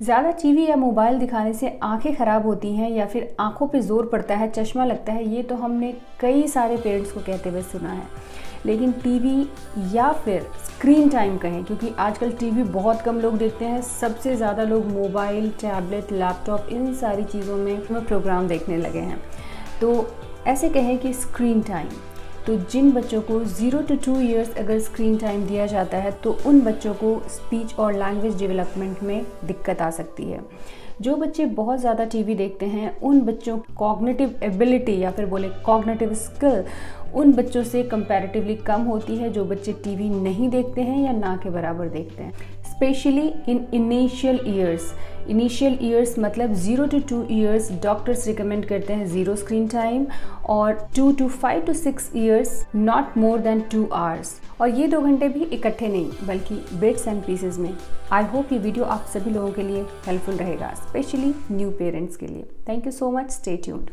ज़्यादा टीवी या मोबाइल दिखाने से आँखें ख़राब होती हैं या फिर आँखों पे ज़ोर पड़ता है, चश्मा लगता है, ये तो हमने कई सारे पेरेंट्स को कहते हुए सुना है। लेकिन टीवी या फिर स्क्रीन टाइम कहें, क्योंकि आजकल टीवी बहुत कम लोग देखते हैं, सबसे ज़्यादा लोग मोबाइल टैबलेट लैपटॉप इन सारी चीज़ों में प्रोग्राम देखने लगे हैं। तो ऐसे कहें कि स्क्रीन टाइम तो जिन बच्चों को ज़ीरो टू टू इयर्स अगर स्क्रीन टाइम दिया जाता है तो उन बच्चों को स्पीच और लैंग्वेज डेवलपमेंट में दिक्कत आ सकती है। जो बच्चे बहुत ज़्यादा टीवी देखते हैं, उन बच्चों कॉग्निटिव एबिलिटी या फिर बोले कॉग्निटिव स्किल उन बच्चों से कंपैरेटिवली कम होती है जो बच्चे टीवी नहीं देखते हैं या ना के बराबर देखते हैं। Specially in initial years initial years मतलब zero to two years doctors recommend करते हैं ज़ीरो स्क्रीन टाइम और two to five to six years not more than two hours और ये दो घंटे भी इकट्ठे नहीं, बल्कि बिट्स एंड पीसेज में। आई होप ये वीडियो आप सभी लोगों के लिए हेल्पफुल रहेगा स्पेशली न्यू पेरेंट्स के लिए। Thank you so much stay tuned